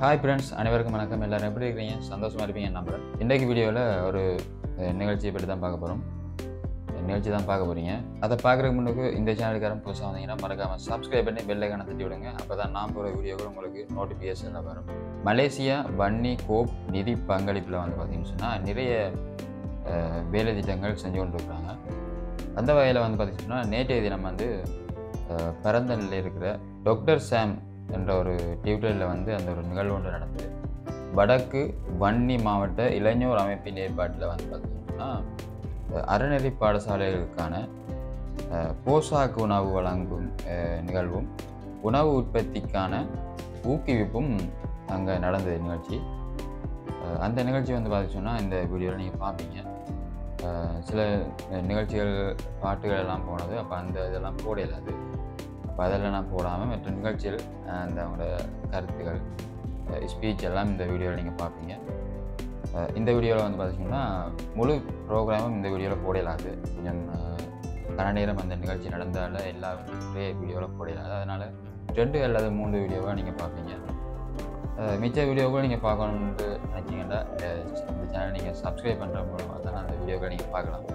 Hi friends அனைவருக்கும் வணக்கம். எல்லாரும் எப்படி இருக்கிறீங்க? சந்தோஷமாக இருப்பீங்க நம்புகிறேன் இன்றைக்கு வீடியோவில் ஒரு நிகழ்ச்சியை பற்றி தான் பார்க்க போகிறோம் நிகழ்ச்சி தான் பார்க்க போகிறீங்க அதை பார்க்குறதுக்கு முன்னுக்கு இந்த சேனலுக்காரன் புதுசாக வந்தீங்கன்னா மறக்காமல் சப்ஸ்கிரைப் பண்ணி பெல்லைக்கான தட்டி விடுங்க. அப்போ தான் நான் போகிற வீடியோக்கள் உங்களுக்கு நோட்டிஃபிகேஷனில் வரும். மலேசியா வன்னி கோப் நிதி பங்களிப்பில் வந்து பார்த்திங்கன்னு சொன்னால் நிறைய வேலை திட்டங்கள் செஞ்சு கொண்டு இருக்கிறாங்க அந்த வகையில் வந்து பார்த்திங்கன்னா நேற்றைய தினம் வந்து அஹ், நிலையில் இருக்கிற டாக்டர் சாம் என்ற ஒரு டியூட்டரில் வந்து அந்த ஒரு நிகழ்வு ஒன்று நடந்தது. வடக்கு வன்னி மாவட்ட இளைஞர் அமைப்பின் ஏற்பாட்டில் வந்து பார்த்திங்கன்னா அறநெறி பாடசாலைகளுக்கான போசாக்கு உணவு வழங்கும் நிகழ்வும் உணவு உற்பத்திக்கான ஊக்குவிப்பும் அங்கே நடந்தது நிகழ்ச்சி. அந்த நிகழ்ச்சி வந்து பார்த்தீங்கன்னா இந்த வீடியோவில் நீங்கள் பார்ப்பீங்க சில நிகழ்ச்சிகள் பாட்டுகள் எல்லாம் போனது அப்போ அந்த இதெல்லாம் போடையில் அது. அப்போ அதெல்லாம் நான் போடாமல் மற்ற நிகழ்ச்சியில் அந்த அவங்களோட கருத்துக்கள் ஸ்பீச் எல்லாம் இந்த வீடியோவில் நீங்கள் பார்ப்பீங்க. இந்த வீடியோவில் வந்து பார்த்தீங்கன்னா முழு ப்ரோக்ராமும் இந்த வீடியோவில் போடலாது. கொஞ்சம் கன நேரம் அந்த நிகழ்ச்சி நடந்தால எல்லா ஒரே வீடியோவில் போடலாது. அதனால் ரெண்டு அல்லது மூன்று வீடியோவாக நீங்கள் பார்ப்பீங்க. மிச்ச வீடியோக்கள் நீங்கள் பார்க்கணுன்ட்டு நினச்சிங்கன்னா இந்த சேனல் நீங்கள் சப்ஸ்கிரைப் பண்ணுற மூலமாக தான் அந்த வீடியோக்களை நீங்கள் பார்க்கலாம்.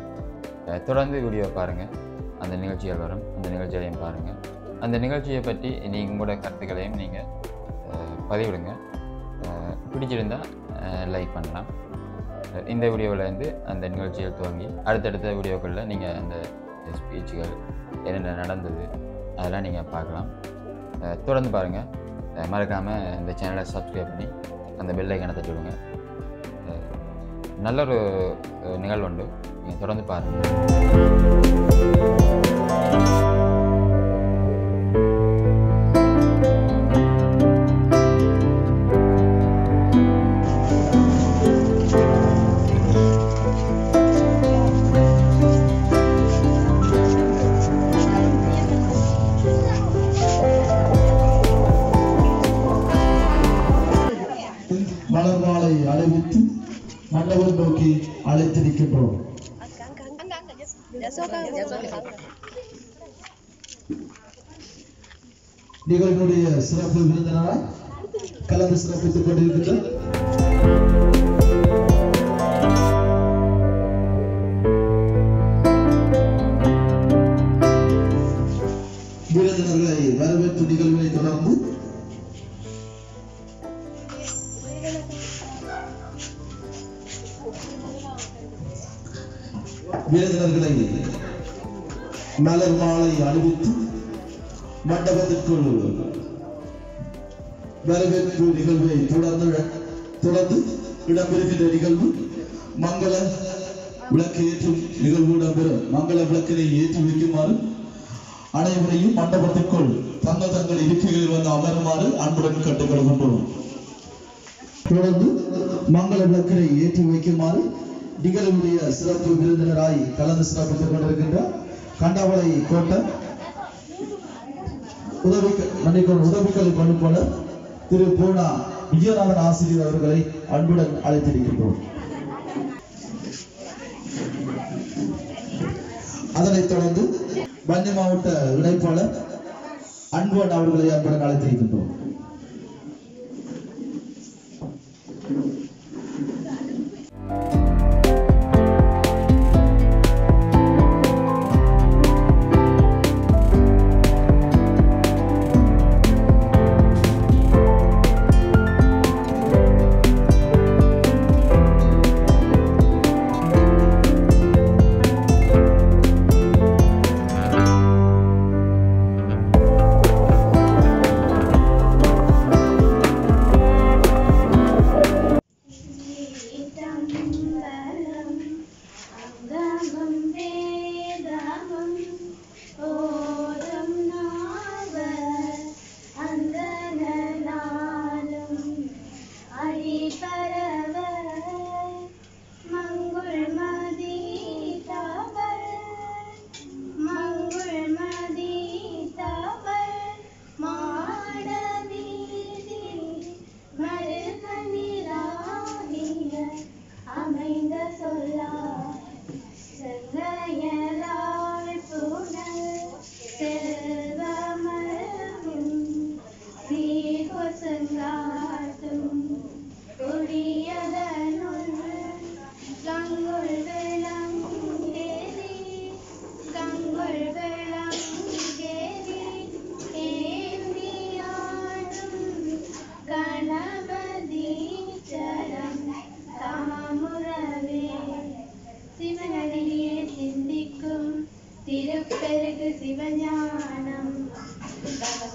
தொடர்ந்து வீடியோ பாருங்கள் அந்த நிகழ்ச்சிகள் வரும். அந்த நிகழ்ச்சிகளையும் பாருங்கள் அந்த நிகழ்ச்சியை பற்றி நீங்கள் உங்களோட கருத்துக்களையும் நீங்கள் பதிவிடுங்க. பிடிச்சிருந்தால் லைக் பண்ணலாம். இந்த வீடியோவில் இருந்து அந்த நிகழ்ச்சிகள் துவங்கி அடுத்தடுத்த வீடியோக்களில் நீங்கள் அந்த ஸ்பீச்சுகள் என்னென்ன நடந்தது அதெல்லாம் நீங்கள் பார்க்கலாம். தொடர்ந்து பாருங்கள் மறக்காமல் இந்த சேனலை சப்ஸ்கிரைப் பண்ணி அந்த பெல்லை கணத்தை சொல்லுங்கள் விடுங்க. நல்ல ஒரு நிகழ்வுண்டு நீங்கள் தொடர்ந்து பாருங்கள் மண்டபம் நோக்கி அழைத்திருக்கின்றோம் நிகழ்வுடைய சிறப்பு விருந்தினராய் கலந்து சிறப்பித்துக் கொண்டிருக்கின்ற மலர் மாலை அணிவித்து மண்டபத்திற்குள் வரவேற்பு நிகழ்வை தொடர்ந்து தொடர்ந்து இடம்பெறுகின்ற நிகழ்வு மங்கள விளக்கு ஏற்றும் நிகழ்வு இடம்பெறும். மங்கள விளக்கினை ஏற்றி வைக்குமாறு அனைவரையும் மண்டபத்திற்குள் தங்கள் தங்கள் இருக்கைகளில் வந்து அமருமாறு அன்புடன் கேட்டுக்கொள்கின்றோம். தொடர்ந்து மங்கள விளக்கினை ஏற்றி வைக்குமாறு நிகழ்வுடைய சிறப்பு விருந்தினராய் கலந்து சிறப்பித்துக் கொண்டிருக்கின்ற கண்டாவளை கோட்டை உதவி மன்னிக்கும் உதவிக்கல்வி பணிப்பாளர் திரு பூர்ணா விஜயநாதன் ஆசிரியர் அவர்களை அன்புடன் அழைத்திருக்கின்றோம். அதனைத் தொடர்ந்து பன்னி மாவட்ட இணைப்பாளர் அன்புவன் அவர்களை அன்புடன் அழைத்திருக்கின்றோம்.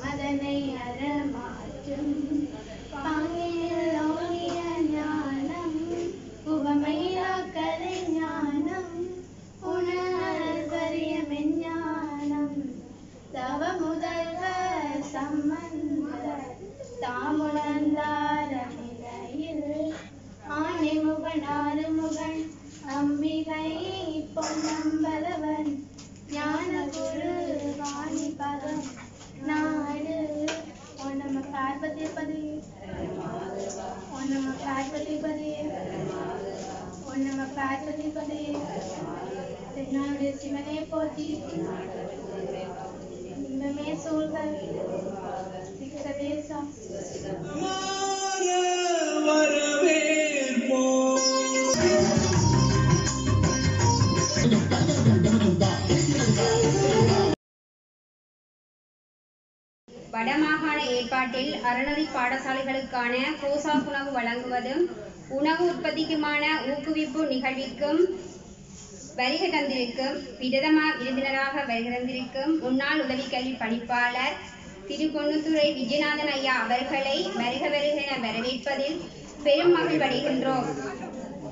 அதனை அறமாற்றும். பாங்கில் ஓடிய ஞானம் புகமையா கலை ஞானம் உணர்வறிய மெஞ்ஞானம் தவ முதல்வர் சம்பந்த தாமு पार्वती पदे ओ नम पार्वती पदे ओ नम पार्वती पदे तेनाली शिवने पोती में सोल कर दिखते सब ஏற்பாட்டில் அறநெறி பாடசாலைகளுக்கான கோசா உணவு வழங்குவதும் உணவு உற்பத்திக்குமான ஊக்குவிப்பு நிகழ்விற்கும் வருகை தந்திருக்கும் பிரதம விருந்தினராக வருகை தந்திருக்கும் முன்னாள் உதவி கல்வி பணிப்பாளர் திரு. பொன்னுத்துறை விஜயநாதன் ஐயா அவர்களை வருக வருக என வரவேற்பதில் பெரும் மகிழ்வடைகின்றோம்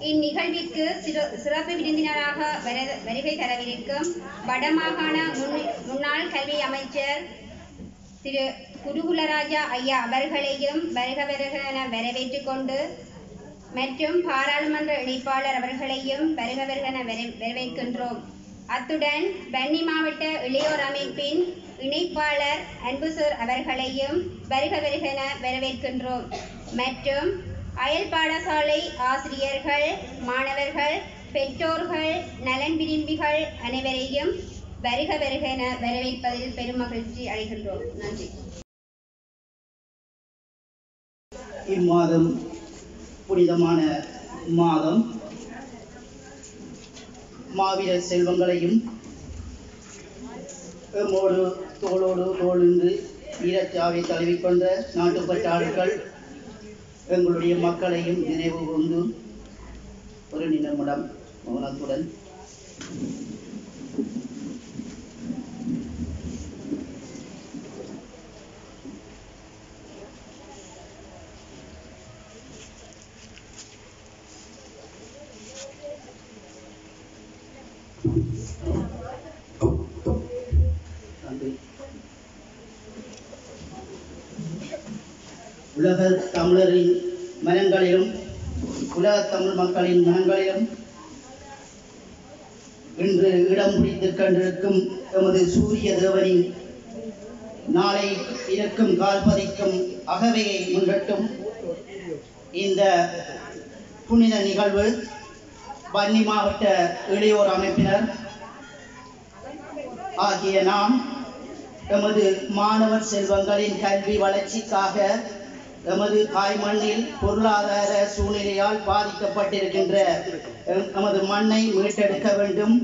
இந்நிகழ்விற்கு சிறு- சிறப்பு விருந்தினராக வர- வருகை தரவிருக்கும் வடமாகாண முன்னாள் கல்வி அமைச்சர் திரு. குருகுலராஜா ஐயா அவர்களையும் வருக வருகன வரவேற்று கொண்டு மற்றும் பாராளுமன்ற இணைப்பாளர் அவர்களையும் வருக வருகன வர- வரவேற்கின்றோம். அத்துடன் வன்னி மாவட்ட இளையோர் அமைப்பின் இணைப்பாளர் அன்புசூர் அவர்களையும் வருக வருகன வரவேற்கின்றோம். மற்றும் அயல் பாடசாலை ஆசிரியர்கள் மாணவர்கள் பெற்றோர்கள் நலன் விரும்பிகள் அனைவரையும் வருக வருக வரவேற்பதில் பெரும் மகிழ்ச்சி அடைகின்றோம். நன்றி. இம்மாதம் புனிதமான மாதம். மாவீர செல்வங்களையும் எம்மோடு தோளோடு தோளின்று ஈரச்சாவை தழுவிக்கொண்ட நாட்டுப்பற்றாளர்கள் எங்களுடைய மக்களையும் நினைவு கொண்டு ஒரு நிமிடம் மௌனத்துடன். உலக தமிழரின் மனங்களிலும் உலக தமிழ் மக்களின் மனங்களிலும் இன்று இடம் பிடித்து கொண்டிருக்கும் எமது சூரிய தேவனின் நாளை இருக்கும் கால்பதிக்கும் அகவையை முன்னிட்டும் இந்த புனித நிகழ்வு வன்னி மாவட்ட இளையோர் அமைப்பினர் ஆகிய நாம் எமது மாணவர் செல்வங்களின் கல்வி வளர்ச்சிக்காக எமது தாய் மண்ணில் பொருளாதார சூழ்நிலையால் பாதிக்கப்பட்டிருக்கின்ற எமது மண்ணை மீட்டெடுக்க வேண்டும்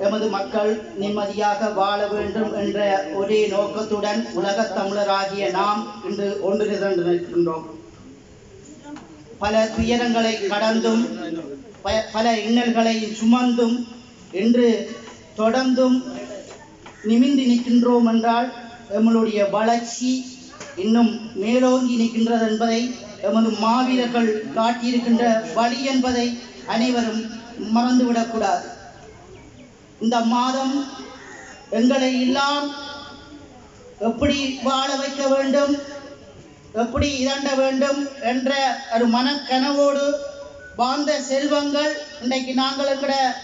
எமது மக்கள் நிம்மதியாக வாழ வேண்டும் என்ற ஒரே நோக்கத்துடன் உலகத் தமிழராகிய நாம் இன்று ஒன்று நிற்கின்றோம். பல துயரங்களை கடந்தும் பல இன்னல்களை சுமந்தும் இன்று தொடர்ந்தும் நிமிந்து நிற்கின்றோம் என்றால் எங்களுடைய வளர்ச்சி இன்னும் மேலோங்கி நிற்கின்றது என்பதை எமது மாவீரர்கள் காட்டியிருக்கின்ற வழி என்பதை அனைவரும் மறந்துவிடக்கூடாது. இந்த மாதம் எங்களை எல்லாம் எப்படி வாழ வைக்க வேண்டும் எப்படி இரண்ட வேண்டும் என்ற ஒரு மனக்கனவோடு வாழ்ந்த செல்வங்கள் இன்றைக்கு நாங்கள் என்கிற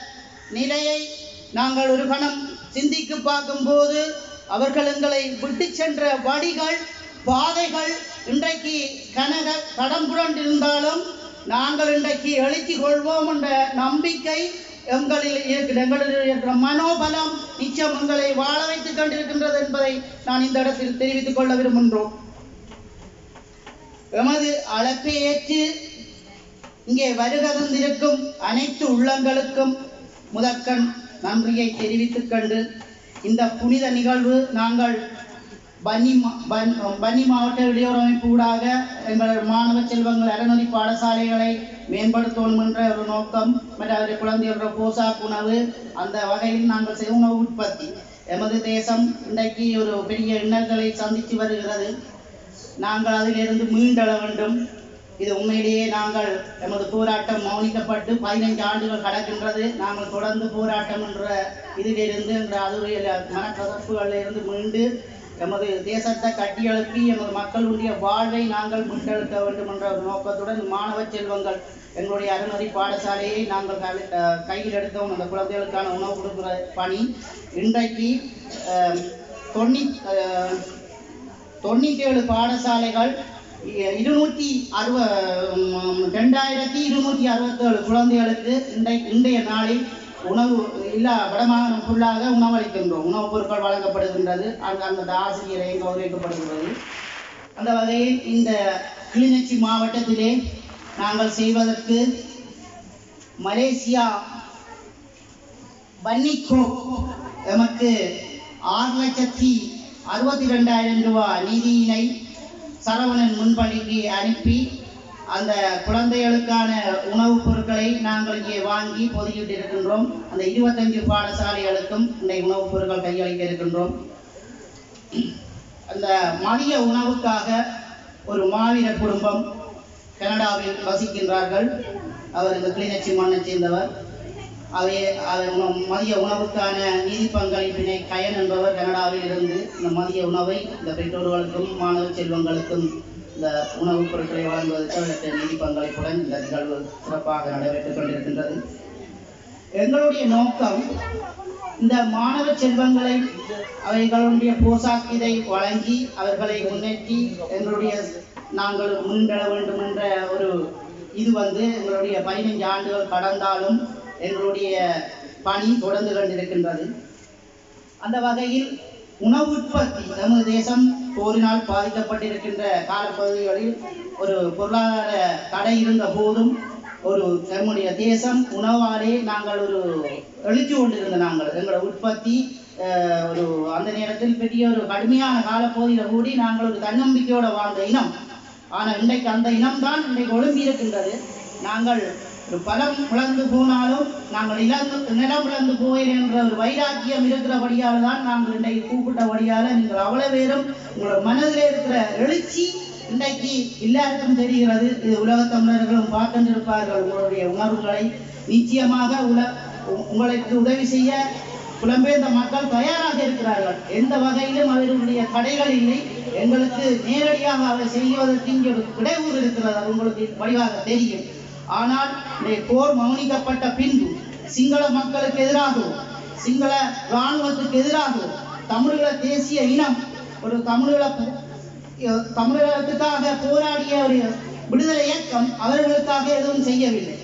நிலையை நாங்கள் ஒரு கணம் சிந்திக்கு பார்க்கும்போது அவர்கள் எங்களை விட்டு சென்ற வழிகள் பாதைகள் இன்றைக்கு கனக கடம்புரண்டிருந்தாலும் நாங்கள் இன்றைக்கு எழுத்தி கொள்வோம் என்ற நம்பிக்கை எங்களில் இருக்கிற எங்களில் இருக்கிற மனோபலம் நிச்சயம் எங்களை வாழ வைத்துக் கொண்டிருக்கின்றது என்பதை நான் இந்த இடத்தில் தெரிவித்துக் கொள்ள விரும்புகின்றோம். எமது அழைப்பை ஏற்று இங்கே வருக தந்திருக்கும் அனைத்து உள்ளங்களுக்கும் முதற்கண் நன்றியை தெரிவித்துக் கொண்டு இந்த புனித நிகழ்வு நாங்கள் பன்னி மா- பன்- பன்னி மாவட்ட இடையோர் அமைப்பு ஊடாக எங்கள் மாணவ செல்வங்கள் அறநெறி பாடசாலைகளை மேம்படுத்தணும் என்ற ஒரு நோக்கம் மற்ற குழந்தைகளோட போசாக்கு உணவு அந்த வகையில் நாங்கள் செய்ய உணவு உற்பத்தி. எமது தேசம் இன்றைக்கு ஒரு பெரிய இன்னல்களை சந்தித்து வருகிறது. நாங்கள் அதிலிருந்து மீண்டெழ வேண்டும். இது உண்மையிலேயே நாங்கள் எமது போராட்டம் மௌனிக்கப்பட்டு பதினைந்து ஆண்டுகள் கடக்கின்றது. நாங்கள் தொடர்ந்து போராட்டம் என்ற இதிலிருந்து என்ற அதுடைய மனக்கசப்புகளிலிருந்து மீண்டு எமது தேசத்தை கட்டியெழுப்பி எமது மக்களுடைய வாழ்வை நாங்கள் முன்னெடுக்க வேண்டும் என்ற நோக்கத்துடன் மாணவ செல்வங்கள் எங்களுடைய அறநெறி பாடசாலையை நாங்கள் கையில் எடுத்தோம். அந்த குழந்தைகளுக்கான உணவு கொடுக்குற பணி. இன்றைக்கு அஹ், தொண்ணூ தொண்ணூற்றி ஏழு பாடசாலைகள் இருநூற்றி அறுப ரெண்டாயிரத்தி இருநூற்றி அறுபத்தேழு குழந்தைகளுக்கு இன்றை இன்றைய நாளில் உணவு இல்லா வடமாகாணம் ஃபுல்லாக உணவளிக்கின்றோம். உணவுப் பொருட்கள் வழங்கப்படுகின்றது. அந்த அந்த ஆசிரியரை கௌரவிக்கப்படுகிறது அந்த வகையில் இந்த கிளிநொச்சி மாவட்டத்திலே நாங்கள் செய்வதற்கு மலேசியா பன்னிக்கோ எமக்கு ஆறு லட்சத்தி அறுபத்தி ரெண்டாயிரம் ரூபாய் நிதியினை சரவணன் முன்பணிக்கு அனுப்பி அந்த குழந்தைகளுக்கான உணவுப் பொருட்களை நாங்கள் இங்கே வாங்கி பொதுக்கிட்டு இருக்கின்றோம் அந்த இருபத்தஞ்சு பாடசாலைகளுக்கும் இந்த உணவுப் பொருட்கள் கையளிக்க இருக்கின்றோம் அந்த மதிய உணவுக்காக ஒரு மாவீர குடும்பம் கனடாவில் வசிக்கின்றார்கள். அவர் இந்த கிளிநொச்சி மண்ணை சேர்ந்தவர். அவை அவர் மதிய உணவுக்கான நிதி பங்களிப்பினை கயன் என்பவர் கனடாவில் இருந்து இந்த மதிய உணவை இந்த பெற்றோர்களுக்கும் மாணவ செல்வங்களுக்கும் இந்த உணவுப் பொருட்களை வழங்குவதற்கு அவருக்கு நிதி பங்களிப்புடன் இந்த நிகழ்வு சிறப்பாக நடைபெற்றுக் கொண்டிருக்கின்றது. எங்களுடைய நோக்கம் இந்த மாணவ செல்வங்களை அவைகளுடைய போசாக் இதை வழங்கி அவர்களை முன்னேற்றி எங்களுடைய நாங்கள் முன்வர வேண்டும் என்ற ஒரு இது வந்து எங்களுடைய பதினைஞ்சு ஆண்டுகள் கடந்தாலும் எங்களுடைய பணி தொடர்ந்து கொண்டிருக்கின்றது. அந்த வகையில் உணவு உற்பத்தி நமது தேசம் போரினால் பாதிக்கப்பட்டிருக்கின்ற காலப்பகுதிகளில் ஒரு பொருளாதார தடை இருந்த போதும் ஒரு நம்முடைய தேசம் உணவாலே நாங்கள் ஒரு எழுச்சி கொண்டிருந்த நாங்கள். எங்களோட உற்பத்தி ஒரு அந்த நேரத்தில் பெரிய ஒரு கடுமையான காலப்பகுதியில் கூடி நாங்கள் ஒரு தன்னம்பிக்கையோடு வாழ்ந்த இனம். ஆனால் இன்றைக்கு அந்த இனம்தான் இன்றைக்கு ஒழுங்கி இருக்கின்றது நாங்கள் ஒரு பலம் இழந்து போனாலும் நாங்கள் இழந்து நிலம் இழந்து போவேன் என்ற ஒரு வைராக்கியம் இருக்கிறபடியால் தான் நாங்கள் இன்றைக்கு கூப்பிட்டபடியால் நீங்கள் அவ்வளவு பேரும் உங்களோட மனதில் இருக்கிற எழுச்சி இன்றைக்கு எல்லாருக்கும் தெரிகிறது. இது உலகத் தமிழர்களும் பார்க்கின்றிருப்பார்கள் உங்களுடைய உணர்வுகளை நிச்சயமாக உல உ- உங்களுக்கு உதவி செய்ய புலம்பெயர்ந்த மக்கள் தயாராக இருக்கிறார்கள். எந்த வகையிலும் அவர்களுடைய கடைகள் இல்லை. எங்களுக்கு நேரடியாக அவர் செய்வதற்கு இங்கே ஒரு இடையூறு இருக்கிறது. அது உங்களுக்கு வடிவாக தெரியும். ஆனால் போர் மௌனிக்கப்பட்ட பின்பு சிங்கள மக்களுக்கு எதிராகவும் சிங்கள இராணுவத்துக்கு எதிராகவும் தமிழீழ தேசிய இனம் ஒரு தமிழீழ பு- தமிழகத்துக்காக போராடிய ஒரு விடுதலை இயக்கம் அவர்களுக்காக எதுவும் செய்யவில்லை.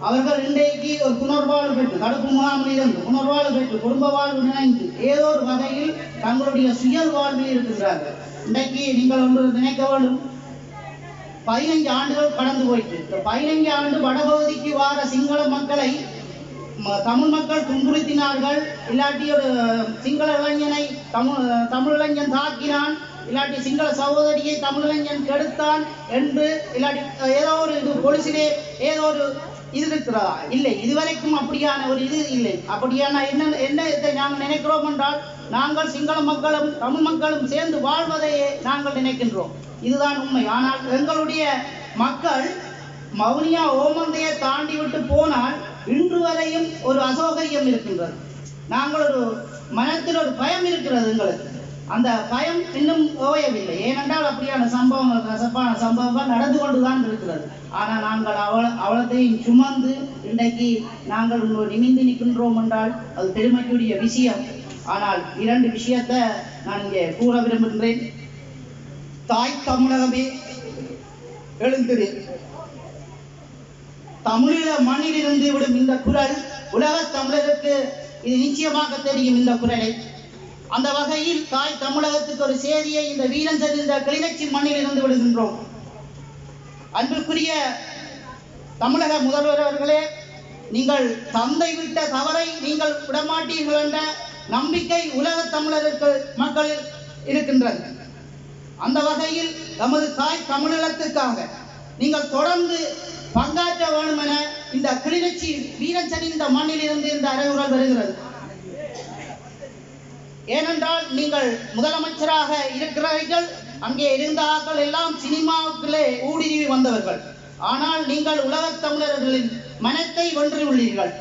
அவர்கள் இன்றைக்கு ஒரு புனர்வாழ்வு பெற்று தடுப்பு முகாமில் இருந்து புனர்வாழ்வு பெற்று குடும்ப வாழ்வு நினைந்து ஏதோ ஒரு வகையில் தங்களுடைய சுய வாழ்வில் இருக்கின்றார்கள் இன்றைக்கு நீங்கள் ஒன்று நினைக்க வேண்டும் பதினைஞ்சு ஆண்டுகள் கடந்து போயிட்டு இந்த பதினைஞ்சு ஆண்டு வடபகுதிக்கு வார சிங்கள மக்களை ம- தமிழ் மக்கள் துன்புறுத்தினார்கள். இல்லாட்டி ஒரு சிங்கள இளைஞனை தமிழ் தமிழ் இளைஞன் தாக்கினான். இல்லாட்டி சிங்கள சகோதரியை தமிழ் இளைஞன் கெடுத்தான் என்று இல்லாட்டி ஏதோ ஒரு இது பொலிசிலே ஏதோ ஒரு இது இருக்கிறதா? இல்லை. இதுவரைக்கும் அப்படியான ஒரு இது இல்லை. அப்படியான என்ன என்ன இதை நாங்கள் நினைக்கிறோம் என்றால் நாங்கள் சிங்கள மக்களும் தமிழ் மக்களும் சேர்ந்து வாழ்வதையே நாங்கள் நினைக்கின்றோம். இதுதான் உண்மை. ஆனால் எங்களுடைய மக்கள் மௌனியா ஓமந்தையை தாண்டி விட்டு போனால் இன்று வரையும் ஒரு அசௌகரியம் இருக்கின்றது. நாங்கள் ஒரு மனத்தில் ஒரு பயம் இருக்கிறது எங்களுக்கு. அந்த பயம் இன்னும் ஓயவில்லை. ஏனென்றால் அப்படியான சம்பவங்கள் கசப்பான சம்பவங்கள் நடந்து கொண்டுதான் இருக்கிறது. ஆனால் நாங்கள் அவள அவளத்தையும் சுமந்து இன்றைக்கு நாங்கள் நிமிந்து நிற்கின்றோம் என்றால் அது பெருமைக்குரிய விஷயம். ஆனால் இரண்டு விஷயத்தை நான் இங்கே கூற விரும்புகின்றேன். தாய் தமிழகமே எழுந்திரு தமிழீழ மண்ணிலிருந்து விடும் இந்த குரல் உலகத் தமிழருக்கு இது நிச்சயமாக தெரியும் இந்த குரலை. அந்த வகையில் தாய் தமிழகத்துக்கு ஒரு செய்தியை இந்த வீரன் செறிந்த கிளிநொச்சி மண்ணில் இருந்து விடுகின்றோம். அன்பிற்குரிய தமிழக முதல்வர் அவர்களே நீங்கள் தந்தை விட்ட தவறை நீங்கள் விடமாட்டீர்கள் என்ற நம்பிக்கை உலகத் தமிழருக்கு மக்கள் இருக்கின்றது. அந்த வகையில் நமது தாய் தமிழகத்துக்காக நீங்கள் தொடர்ந்து பங்காற்ற வேண்டும் என இந்த கிளிநொச்சி வீரச்சனி இந்த மண்ணில் இருந்து இந்த அறிவுறுத்தல் வருகிறது. ஏனென்றால் நீங்கள் முதலமைச்சராக இருக்கிறீர்கள். அங்கே இருந்தார்கள் எல்லாம் சினிமாவுக்குள்ளே ஊடுருவி வந்தவர்கள். ஆனால் நீங்கள் உலகத் தமிழர்களின் மனத்தை வென்றுள்ளீர்கள்.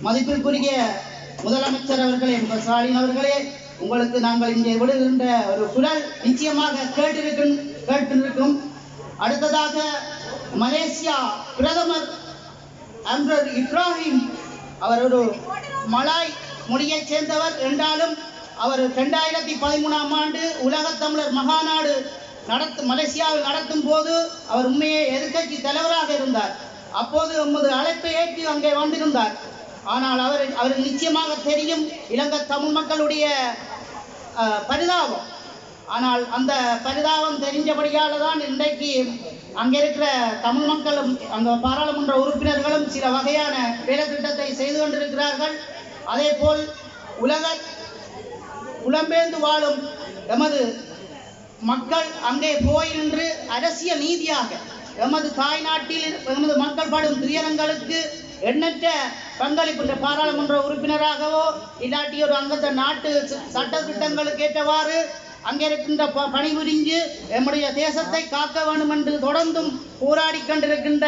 மதிப்பிற்குரிய முதலமைச்சர் அவர்களே முக ஸ்டாலின் அவர்களே உங்களுக்கு நாங்கள் இங்கே விடுகின்ற ஒரு குரல் நிச்சயமாக கேட்டிருக்கும் கேட்டிருக்கும். அடுத்ததாக மலேசியா பிரதமர் அன்வர் இப்ராஹிம் அவர் ஒரு மலாய் மொழியைச் சேர்ந்தவர் என்றாலும் அவர் ரெண்டாயிரத்தி பதிமூணாம் ஆண்டு உலகத் தமிழர் மகாநாடு நடத்து மலேசியாவில் நடத்தும் போது அவர் உண்மையே எதிர்க்கட்சி தலைவராக இருந்தார். அப்போது எமது அழைப்பை ஏற்றி அங்கே வந்திருந்தார். ஆனால் அவர் அவருக்கு நிச்சயமாக தெரியும் இலங்கை தமிழ் மக்களுடைய பரிதாபம். ஆனால் அந்த பரிதாபம் தெரிஞ்சபடியால தான் இன்றைக்கு அங்கே இருக்கிற தமிழ் மக்களும் அங்கே பாராளுமன்ற உறுப்பினர்களும் சில வகையான வேலை திட்டத்தை செய்து கொண்டிருக்கிறார்கள். அதே போல் உலக புலம்பெயர்ந்து வாழும் எமது மக்கள் அங்கே போய் நின்று அரசியல் நீதியாக எமது தாய்நாட்டில் எமது மக்கள் படும் துயரங்களுக்கு எண்ணற்ற பங்களிப்பு இந்த பாராளுமன்ற உறுப்பினராகவோ இல்லாட்டி ஒரு அங்கத்த நாட்டு சட்ட திட்டங்களுக்கு ஏற்றவாறு அங்கே இருக்கின்ற ப- பணிபுரிஞ்சு எம்முடைய தேசத்தை காக்க வேண்டும் என்று தொடர்ந்தும் போராடி கொண்டிருக்கின்ற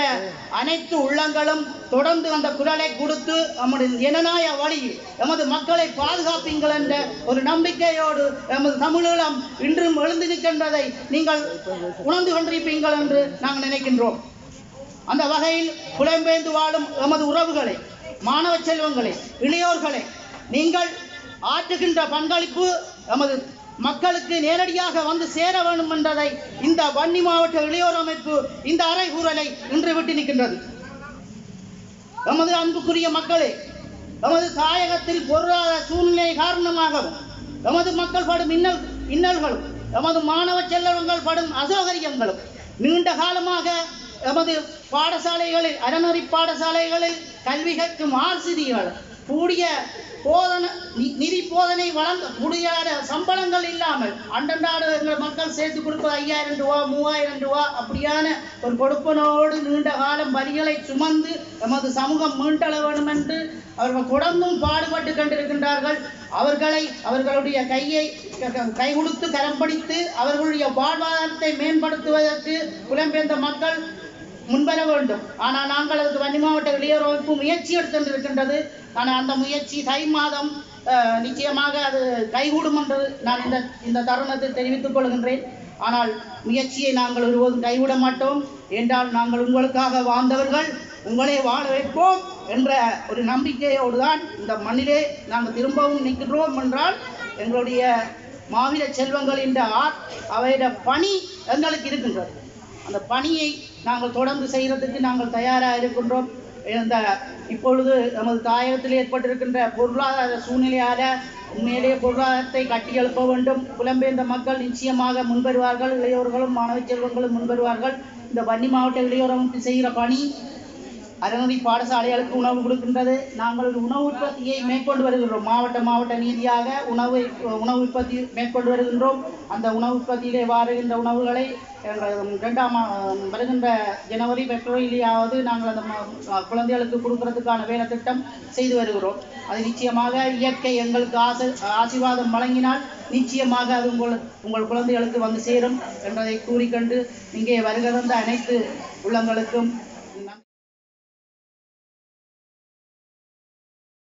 அனைத்து உள்ளங்களும் தொடர்ந்து அந்த குரலை கொடுத்து நம்முடைய ஜனநாய வழி எமது மக்களை பாதுகாப்பீங்கள் என்ற ஒரு நம்பிக்கையோடு எமது தமிழீழம் இன்றும் எழுந்து நிற்கின்றதை நீங்கள் உணர்ந்து கொண்டிருப்பீங்கள் என்று நாங்கள் நினைக்கின்றோம். அந்த வகையில் புலம்பெயர்ந்து வாழும் எமது உறவுகளை மாணவ செல்வங்களை இளையோர்களை நீங்கள் ஆற்றுகின்ற பங்களிப்பு எமது மக்களுக்கு நேரடியாக வந்து சேர வேண்டும் என்றதை இந்த வன்னி மாவட்ட இளையோர் அமைப்பு இந்த அறைகூறலை இன்று விட்டு நிற்கின்றது. எமது அன்புக்குரிய மக்களே எமது தாயகத்தில் பொருளாதார சூழ்நிலை காரணமாகவும் எமது மக்கள் படும் இன்னல் இன்னல்களும் எமது மாணவ செல்வங்கள் படும் அசௌகரியங்களும் நீண்ட காலமாக எமது பாடசாலைகளில் அறநெறி பாடசாலைகளில் கல்வி கற்கும் ஆசிரியர்கள் கூடிய போதனை நி- நிதி போதனை வழங்க முடியாத சம்பளங்கள் இல்லாமல் அண்டண்டாடு எங்கள் மக்கள் சேர்த்து கொடுப்பது ஐயாயிரம் ரூபா மூவாயிரம் ரூபா அப்படியான ஒரு கொடுப்பனோடு நீண்ட காலம் வரிகளை சுமந்து நமது சமூகம் மீண்டள வேண்டும் என்று அவர்கள் தொடர்ந்தும் பாடுபட்டு கொண்டிருக்கின்றார்கள். அவர்களை அவர்களுடைய கையை க- கை கொடுத்து கரம் பிடித்து அவர்களுடைய வாழ்வாதாரத்தை மேம்படுத்துவதற்கு புலம்பெயர்ந்த மக்கள் முன்வர வேண்டும். ஆனால் நாங்கள் அதுக்கு வன்னி மாவட்ட இளையோர் அமைப்பு முயற்சி எடுத்துருக்கின்றது ஆனால் அந்த முயற்சி தை மாதம் நிச்சயமாக அது கைகூடும் என்று நான் இந்த இந்த தருணத்தில் தெரிவித்துக் கொள்கின்றேன். ஆனால் முயற்சியை நாங்கள் ஒருபோதும் கைவிட மாட்டோம். என்றால் நாங்கள் உங்களுக்காக வாழ்ந்தவர்கள் உங்களை வாழ வைப்போம் என்ற ஒரு நம்பிக்கையோடு தான் இந்த மண்ணிலே நாங்கள் திரும்பவும் நிற்கின்றோம் என்றால் எங்களுடைய மாவீர செல்வங்கள் என்ற ஆர் அவையிட பணி எங்களுக்கு இருக்கின்றது. அந்த பணியை நாங்கள் தொடர்ந்து செய்கிறதுக்கு நாங்கள் தயாராக இருக்கின்றோம். இந்த இப்பொழுது நமது தாயகத்தில் ஏற்பட்டிருக்கின்ற பொருளாதார சூழ்நிலையால் உண்மையிலேயே பொருளாதாரத்தை கட்டியெழுப்ப வேண்டும். புலம்பெயர்ந்த மக்கள் நிச்சயமாக முன்வருவார்கள். இளையோர்களும் மாணவ செல்வங்களும் முன்வருவார்கள். இந்த வன்னி மாவட்ட இளையோர் அமைப்பு செய்கிற பணி அறநெறி பாடசாலைகளுக்கு உணவு கொடுக்கின்றது. நாங்கள் ஒரு உணவு உற்பத்தியை மேற்கொண்டு வருகின்றோம். மாவட்ட மாவட்ட நீதியாக உணவு உணவு உற்பத்தி மேற்கொண்டு வருகின்றோம். அந்த உணவு உற்பத்தியிலே வருகின்ற உணவுகளை எங்கள் இரண்டாம் வருகின்ற ஜனவரி பிப்ரவரியிலேயாவது நாங்கள் அந்த ம- குழந்தைகளுக்கு கொடுக்கறதுக்கான வேலை திட்டம் செய்து வருகிறோம். அது நிச்சயமாக இயற்கை எங்களுக்கு ஆசை ஆசீர்வாதம் வழங்கினால் நிச்சயமாக அது உங்கள் உங்கள் குழந்தைகளுக்கு வந்து சேரும் என்பதை கூறிக்கொண்டு இங்கே வருகிற அனைத்து உள்ளங்களுக்கும்